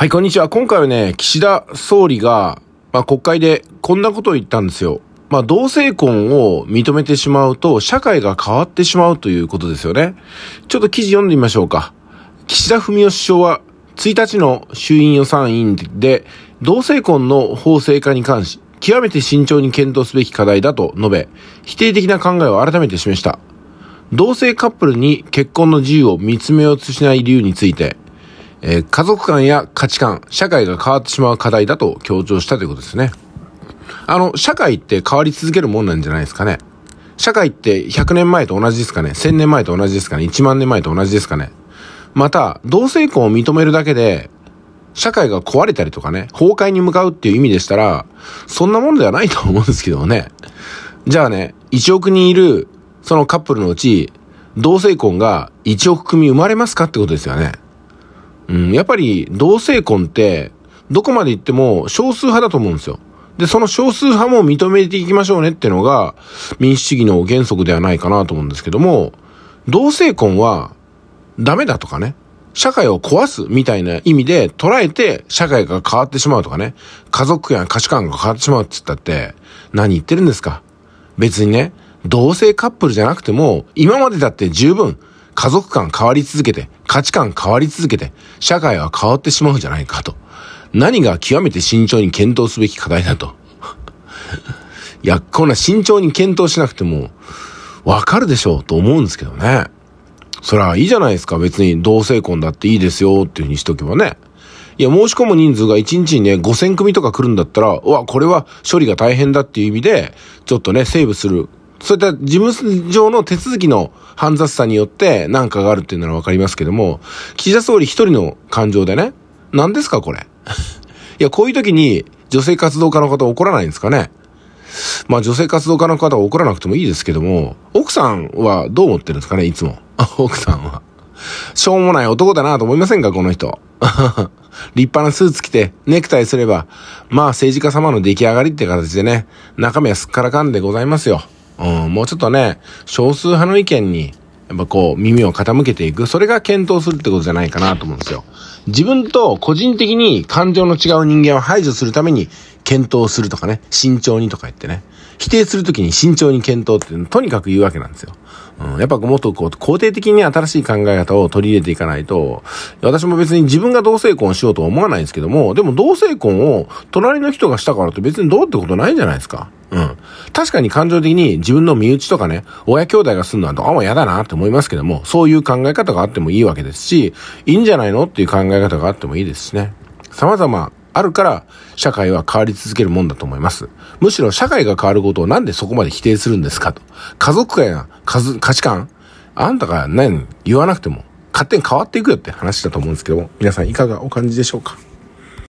はい、こんにちは。今回はね、岸田総理が、まあ、国会でこんなことを言ったんですよ。まあ、同性婚を認めてしまうと、社会が変わってしまうということですよね。ちょっと記事読んでみましょうか。岸田文雄首相は、1日の衆院予算委員で、同性婚の法制化に関し、極めて慎重に検討すべき課題だと述べ、否定的な考えを改めて示した。同性カップルに結婚の自由を見つめようとしない理由について、えー、家族観や価値観、社会が変わってしまう課題だと強調したということですね。あの、社会って変わり続けるもんなんじゃないですかね。社会って100年前と同じですかね ?1000 年前と同じですかね ?1 万年前と同じですかねまた、同性婚を認めるだけで、社会が壊れたりとかね、崩壊に向かうっていう意味でしたら、そんなものではないと思うんですけどね。じゃあね、1億人いる、そのカップルのうち、同性婚が1億組生まれますかってことですよね。うん、やっぱり同性婚って、どこまで行っても少数派だと思うんですよ。で、その少数派も認めていきましょうねってのが民主主義の原則ではないかなと思うんですけども、同性婚はダメだとかね、社会を壊すみたいな意味で捉えて社会が変わってしまうとかね、家族や価値観が変わってしまうって言ったって何言ってるんですか。別にね、同性カップルじゃなくても今までだって十分家族観変わり続けて、価値観変わり続けて、社会は変わってしまうじゃないかと。何が極めて慎重に検討すべき課題だと。い や、こんな慎重に検討しなくても、わかるでしょうと思うんですけどね。そりゃいいじゃないですか。別に同性婚だっていいですよっていう風にしとけばね。いや、申し込む人数が1日にね、5000組とか来るんだったら、うわ、これは処理が大変だっていう意味で、ちょっとね、セーブするそういった事務上の手続きの煩雑さによって何かがあるっていうのはわかりますけども、岸田総理一人の感情でね、何ですかこれ？いや、こういう時に女性活動家の方怒らないんですかね？まあ女性活動家の方は怒らなくてもいいですけども、奥さんはどう思ってるんですかねいつも？奥さんは。しょうもない男だなと思いませんかこの人？立派なスーツ着て、ネクタイすれば、まあ政治家様の出来上がりって形でね、中身はすっからかんでございますよ。うん、もうちょっとね、少数派の意見に、やっぱこう、耳を傾けていく。それが検討するってことじゃないかなと思うんですよ。自分と個人的に感情の違う人間を排除するために検討するとかね、慎重にとか言ってね、否定するときに慎重に検討ってとにかく言うわけなんですよ。うん、やっぱもっとこう、肯定的に新しい考え方を取り入れていかないと、私も別に自分が同性婚しようとは思わないんですけども、でも同性婚を隣の人がしたからって別にどうってことないんじゃないですか。うん。確かに感情的に自分の身内とかね、親兄弟がすんのはどうも嫌だなって思いますけども、そういう考え方があってもいいわけですし、いいんじゃないのっていう考え方があってもいいですしね。様々あるから、社会は変わり続けるもんだと思います。むしろ社会が変わることをなんでそこまで否定するんですかと。家族や価値観あんたが何言わなくても勝手に変わっていくよって話だと思うんですけども、皆さんいかがお感じでしょうか？